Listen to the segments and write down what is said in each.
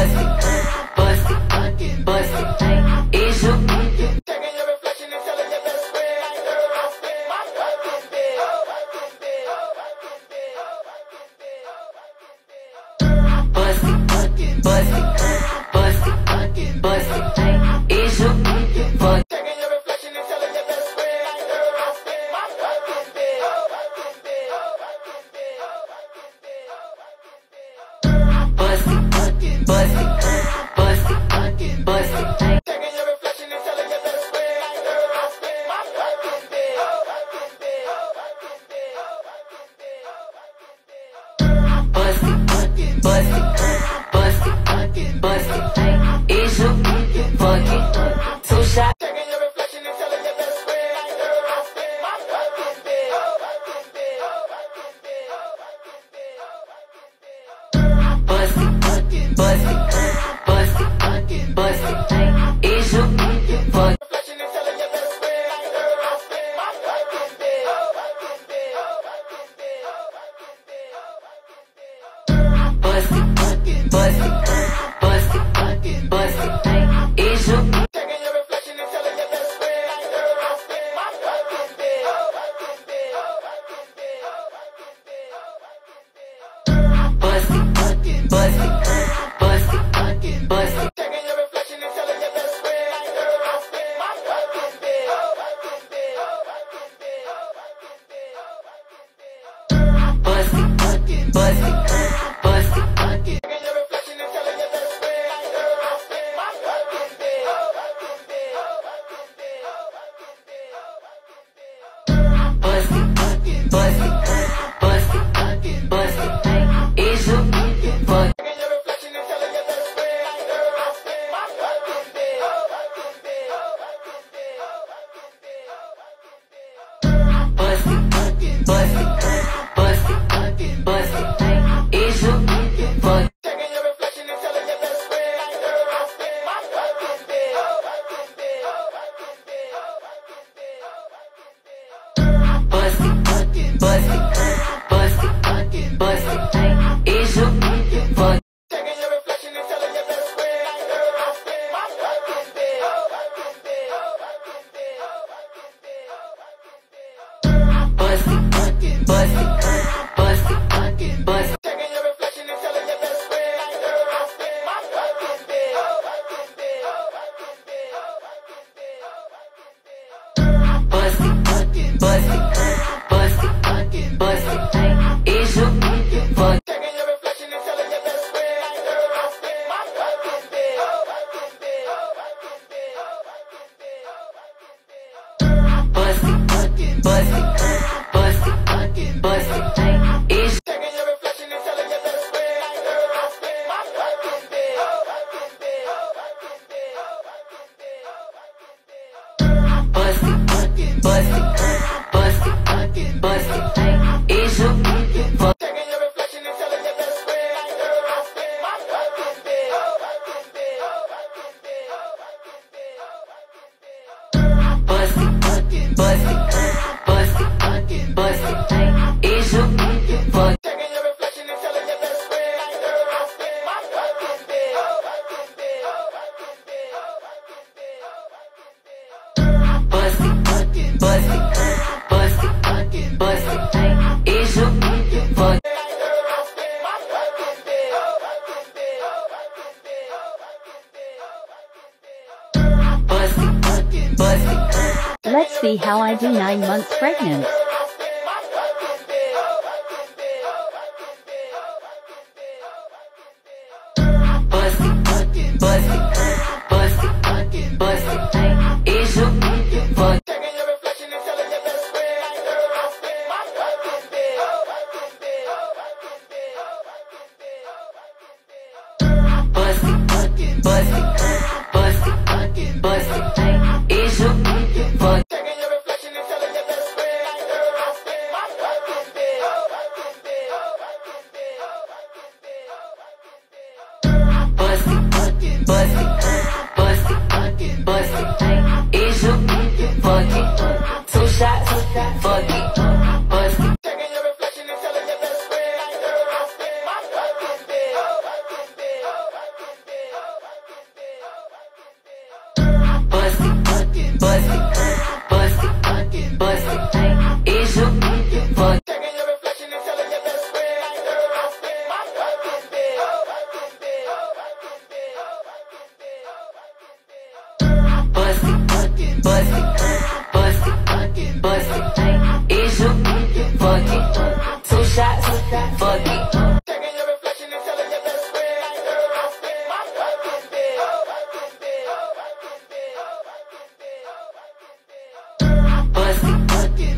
bust it, bust it, bust it. It's your reflection and telling your best friend, girl, I spend my fucking bed, fucking bed, fucking bed, fucking bed. Bust it, bust it, bust it, bust it. bust it. perfect. pussy. see how I do 9 months pregnant. Bust it, bust busty, busty. Oh.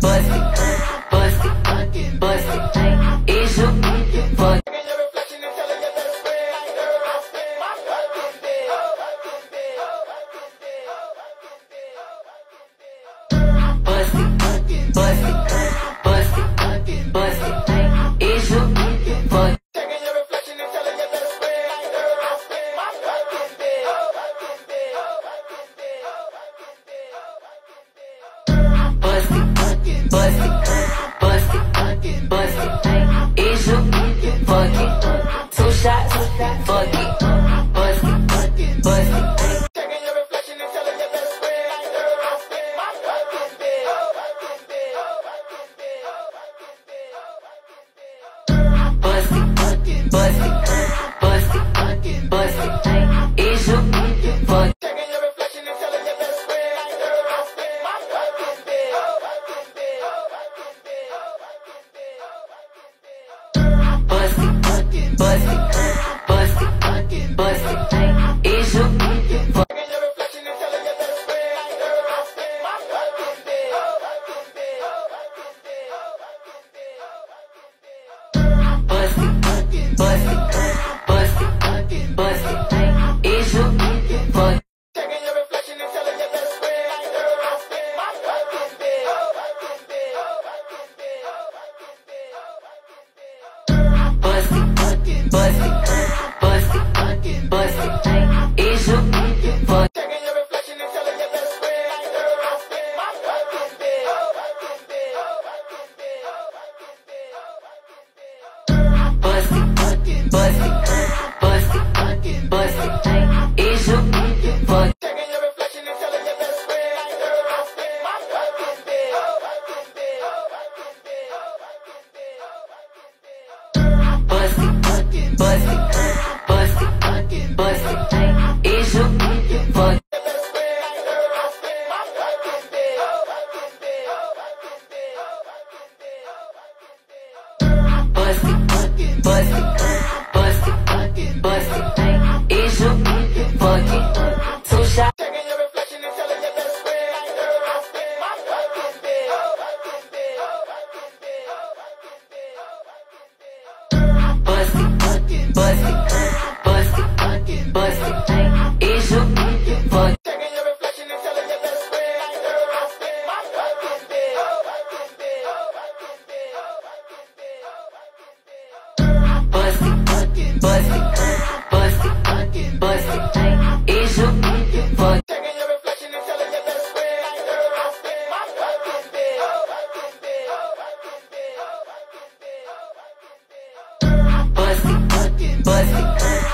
bust it, bust it, bust it. Is you fuck? Bust it, bust it. Fuck it. bust it, bust it, bust it, bust it. busted.